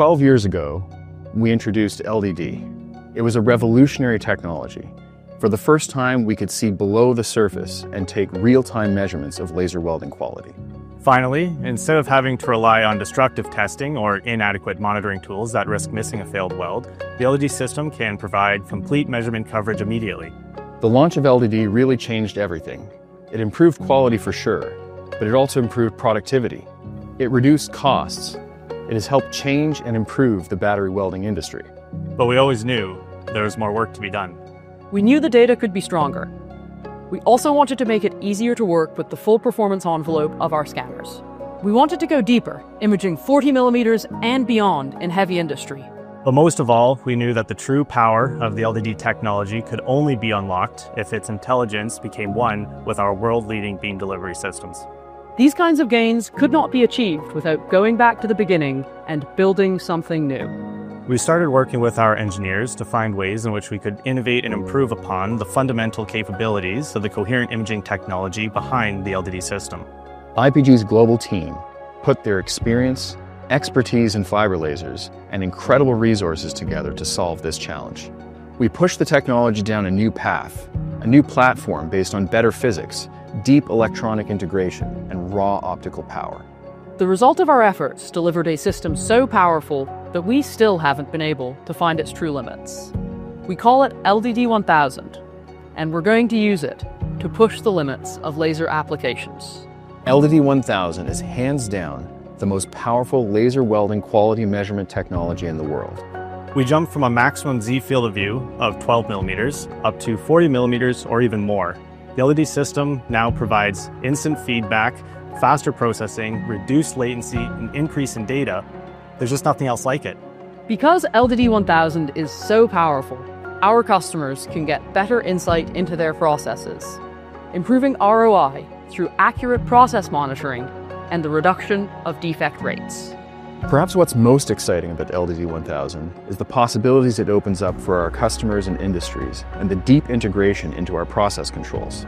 12 years ago, we introduced LDD. It was a revolutionary technology. For the first time, we could see below the surface and take real-time measurements of laser welding quality. Finally, instead of having to rely on destructive testing or inadequate monitoring tools that risk missing a failed weld, the LDD system can provide complete measurement coverage immediately. The launch of LDD really changed everything. It improved quality for sure, but it also improved productivity. It reduced costs. It has helped change and improve the battery welding industry. But we always knew there was more work to be done. We knew the data could be stronger. We also wanted to make it easier to work with the full performance envelope of our scanners. We wanted to go deeper, imaging 40 millimeters and beyond in heavy industry. But most of all, we knew that the true power of the LDD technology could only be unlocked if its intelligence became one with our world-leading beam delivery systems. These kinds of gains could not be achieved without going back to the beginning and building something new. We started working with our engineers to find ways in which we could innovate and improve upon the fundamental capabilities of the coherent imaging technology behind the LDD system. IPG's global team put their experience, expertise in fiber lasers, and incredible resources together to solve this challenge. We pushed the technology down a new path, a new platform based on better physics, deep electronic integration, and raw optical power. The result of our efforts delivered a system so powerful that we still haven't been able to find its true limits. We call it LDD 1000, and we're going to use it to push the limits of laser applications. LDD 1000 is hands down the most powerful laser welding quality measurement technology in the world. We jump from a maximum Z field of view of 12 millimeters up to 40 millimeters or even more. The LDD system now provides instant feedback faster processing, reduced latency, and increase in data, there's just nothing else like it. Because LDD 1000 is so powerful, our customers can get better insight into their processes, improving ROI through accurate process monitoring and the reduction of defect rates. Perhaps what's most exciting about LDD 1000 is the possibilities it opens up for our customers and industries and the deep integration into our process controls.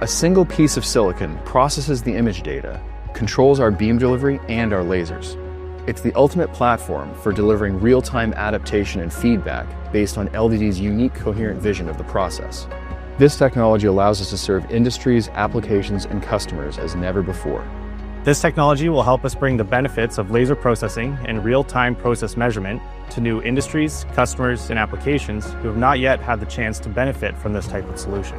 A single piece of silicon processes the image data, controls our beam delivery and our lasers. It's the ultimate platform for delivering real-time adaptation and feedback based on LDD's unique coherent vision of the process. This technology allows us to serve industries, applications, and customers as never before. This technology will help us bring the benefits of laser processing and real-time process measurement to new industries, customers, and applications who have not yet had the chance to benefit from this type of solution.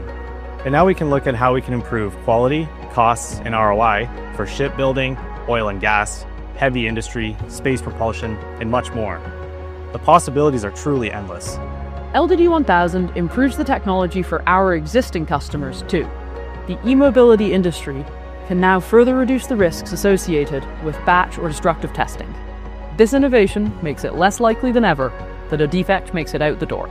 And now we can look at how we can improve quality, costs, and ROI for shipbuilding, oil and gas, heavy industry, space propulsion, and much more. The possibilities are truly endless. LDD 1000 improves the technology for our existing customers too. The e-mobility industry can now further reduce the risks associated with batch or destructive testing. This innovation makes it less likely than ever that a defect makes it out the door.